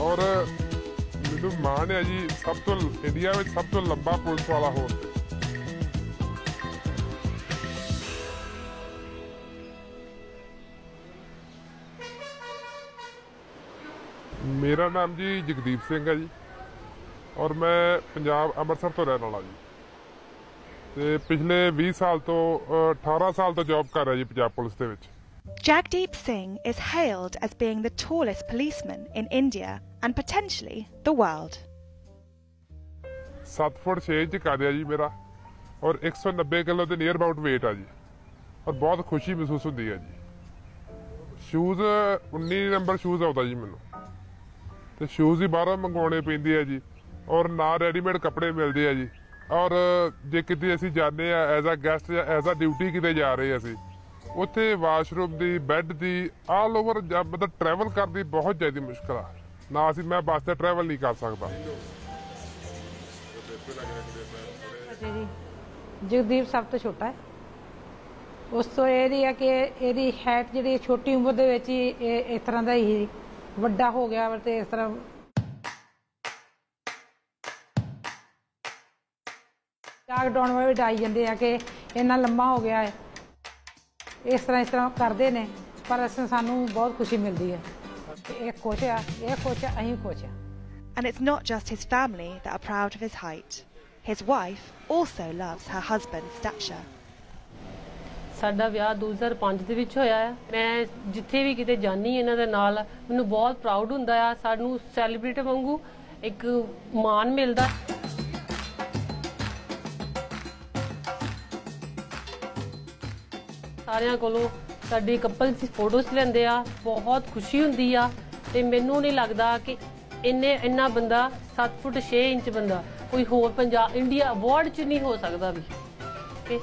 ਔਰ ਮੈਨੂੰ ਮਾਣ ਹੈ ਜੀ ਸਭ ਤੋਂ ਇੰਡੀਆ ਵਿੱਚ ਸਭ ਤੋਂ ਲੰਬਾ ਪੁਲਿਸ ਵਾਲਾ ਹੋਣ ਮੇਰਾ ਨਾਮ ਜੀ ਜਗਦੀਪ ਸਿੰਘ ਹੈ ਜੀ ਔਰ ਮੈਂ ਪੰਜਾਬ ਅੰਮ੍ਰਿਤਸਰ ਤੋਂ ਰਹਿਣ ਵਾਲਾ ਜੀ। ਤੇ ਪਿਛਲੇ 20 ਸਾਲ ਤੋਂ ਅ, 18 ਸਾਲ ਤੋਂ ਜੌਬ ਕਰ ਰਿਹਾ ਜੀ ਪੰਜਾਬ ਪੁਲਿਸ ਦੇ ਵਿੱਚ। Jagdeep Singh is hailed as being the tallest policeman in India and potentially the world. 7 foot 6 inch ਕੱਦ ਹੈ ਜੀ ਮੇਰਾ ਔਰ 190 ਕਿਲੋ ਦੇ ਨੀਅਰ ਅਬਾਊਟ weight ਆ ਜੀ ਔਰ ਬਹੁਤ ਖੁਸ਼ੀ ਮਹਿਸੂਸ ਹੁੰਦੀ ਹੈ ਜੀ। ਸ਼ੂਜ਼ 19 ਨੰਬਰ ਸ਼ੂਜ਼ ਆਉਂਦਾ ਜੀ ਮੈਨੂੰ। ਤੇ ਸ਼ੂਜ਼ ਹੀ ਬਾਹਰੋਂ ਮੰਗਵਾਉਣੇ ਪੈਂਦੇ ਆ ਜੀ ਔਰ ਨਾ ਰੈਡੀਮੇਡ ਕੱਪੜੇ ਮਿਲਦੇ ਆ ਜੀ। ਔਰ ਜੇ ਕਿਤੇ ਅਸੀਂ ਜਾਂਦੇ ਆ ਐਜ਼ ਅ ਗੈਸਟ ਜਾਂ ਐਜ਼ ਅ ਡਿਊਟੀ ਕਿਤੇ ਜਾ ਰਹੇ ਅਸੀਂ ਉੱਥੇ ਵਾਸ਼ਰੂਮ ਦੀ, ਬੈੱਡ ਦੀ ਆਲ ਓਵਰ ਮਤਲਬ ਟਰੈਵਲ ਕਰਨ ਬਹੁਤ ਜ਼ਿਆਦਾ ਮੁਸ਼ਕਲ ਆ। ਨਾ ਅਸੀਂ ਮੈਂ ਬੱਸ ਤੇ ਟਰੈਵਲ ਨਹੀਂ ਕਰ ਸਕਦਾ। ਜਗਦੀਪ ਸਭ ਤੋਂ ਛੋਟਾ ਹੈ। ਉਸ ਤੋਂ ਇਹਦੀ ਹੈ ਕਿ ਇਹਦੀ ਹੈਟ ਜਿਹੜੀ ਛੋਟੀ ਉਮਰ ਦੇ ਵਿੱਚ ਹੀ ਇਹ ਇਸ ਤਰ੍ਹਾਂ ਦਾ ਹੀ ਵੱਡਾ ਹੋ ਗਿਆ ਵਾ ਤੇ ਇਸ ਤਰ੍ਹਾਂ ਜਾਗ ਡਾਉਣ ਵਾਲੇ ਡਾਈ ਜਾਂਦੇ ਆ ਕਿ ਇੰਨਾ ਲੰਮਾ ਹੋ ਗਿਆ ਹੈ। ਇਸ ਤਰ੍ਹਾਂ ਇਸ ਤਰ੍ਹਾਂ ਕਰਦੇ ਨੇ ਪਰ ਅਸੀਂ ਸਾਨੂੰ ਬਹੁਤ ਖੁਸ਼ੀ ਮਿਲਦੀ ਹੈ। ਇਹ ਖੁਸ਼ ਆ ਇਹ ਖੁਸ਼ ਆ ਅਸੀਂ ਖੁਸ਼ ਆ। And it's not just his family that are proud of his height. His wife also loves her husband's stature. ਸਾਡਾ ਵਿਆਹ 2005 ਦੇ ਵਿੱਚ ਹੋਇਆ ਹੈ। ਮੈਂ ਜਿੱਥੇ ਵੀ ਕਿਤੇ ਜਾਨੀ ਇਹਨਾਂ ਦੇ ਨਾਲ ਮੈਨੂੰ ਬਹੁਤ ਪ੍ਰਾਊਡ ਹੁੰਦਾ ਆ। ਸਾਨੂੰ ਸੈਲੀਬ੍ਰਿਟੀ ਵਾਂਗੂ ਇੱਕ ਮਾਣ ਮਿਲਦਾ। ਸਾਰਿਆਂ ਕੋਲੋਂ ਸਾਡੀ ਕਪਲ ਦੀ ਫੋਟੋਸ ਲੈਂਦੇ ਆ, ਬਹੁਤ ਖੁਸ਼ੀ ਹੁੰਦੀ ਆ ਤੇ ਮੈਨੂੰ ਨਹੀਂ ਲੱਗਦਾ ਕਿ ਇੰਨੇ, ਇੰਨਾ ਬੰਦਾ 7 ਫੁੱਟ 6 ਇੰਚ ਬੰਦਾ, ਕੋਈ ਹੋਰ ਪੰਜਾਬ ਇੰਡੀਆ ਵਰਲਡ 'ਚ ਨਹੀਂ ਹੋ ਸਕਦਾ ਵੀ okay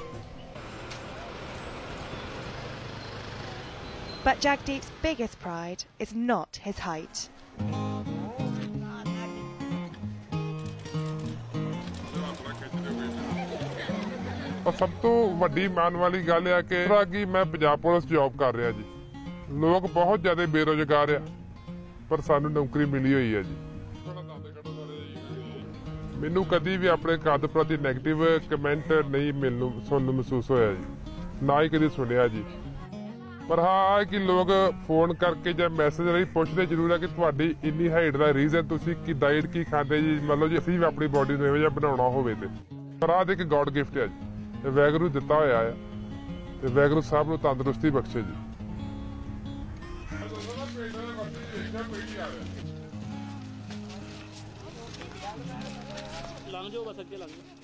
But Jagdeep's biggest pride is not his height. ਔਰ ਸਭ ਤੋਂ ਵੱਡੀ ਮਾਣ ਵਾਲੀ ਗੱਲ ਆ ਕਿ ਕਿ ਮੈਂ ਪੰਜਾਬ ਪੁਲਿਸ ਜੌਬ ਕਰ ਰਿਹਾ ਜੀ। ਲੋਕ ਬਹੁਤ ਜ਼ਿਆਦਾ ਬੇਰੋਜ਼ਗਾਰ ਆ, ਪਰ ਸਾਨੂੰ ਨੌਕਰੀ ਮਿਲੀ ਹੋਈ ਹੈ ਜੀ। ਮੈਨੂੰ ਕਦੀ ਵੀ ਆਪਣੇ ਕੱਦ ਪ੍ਰਤੀ 네ਗੇਟਿਵ ਕਮੈਂਟ ਨਹੀਂ ਮੈਨੂੰ ਸੁਣਨ ਨੂੰ ਮਹਿਸੂਸ ਹੋਇਆ ਜੀ। ਨਾ ਹੀ ਕਦੀ ਸੁਣਿਆ ਜੀ। ਪਰ ਹਾਂ ਕਿ ਲੋਕ ਫੋਨ ਕਰਕੇ ਜਾਂ ਮੈਸੇਜ ਰਾਹੀਂ ਪੁੱਛਦੇ ਜ਼ਰੂਰ ਆ ਕਿ ਤੁਹਾਡੀ ਇੰਨੀ ਹਾਈਟ ਦਾ ਰੀਜ਼ਨ ਤੁਸੀਂ ਕੀ ਡਾਈਟ ਕੀ ਖਾਂਦੇ ਜੀ? ਮਤਲਬ ਜੀ, ਅਸੀਂ ਵੀ ਆਪਣੀ ਬਾਡੀ ਨੂੰ ਇਹੋ ਜਿਹਾ ਬਣਾਉਣਾ ਹੋਵੇ ਤੇ। ਪਰ ਆਹ ਇੱਕ ਗੋਡ ਗਿਫਟ ਹੈ ਜੀ। ਤੇ ਵੈਗਰੂ ਦਿੱਤਾ ਹੋਇਆ ਹੈ ਤੇ ਵੈਗਰੂ ਸਾਹਿਬ ਨੂੰ ਤੰਦਰੁਸਤੀ ਬਖਸ਼ੇ ਜੀ। ਲੰਘ ਜਾਓ ਬਸ ਅੱਗੇ ਲੰਘ ਜਾਓ।